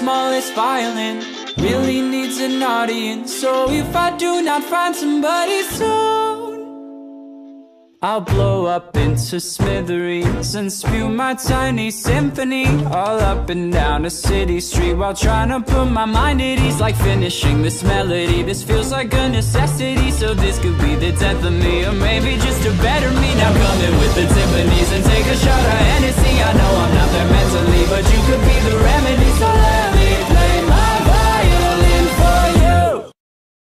smallest violin really needs an audience. So if I do not find somebody soon, I'll blow up into smithereens and spew my tiny symphony all up and down a city street while trying to put my mind at ease. Like finishing this melody, this feels like a necessity. So this could be the death of me, or maybe just a better me. Now come in with the timpanis and take a shot of Hennessy.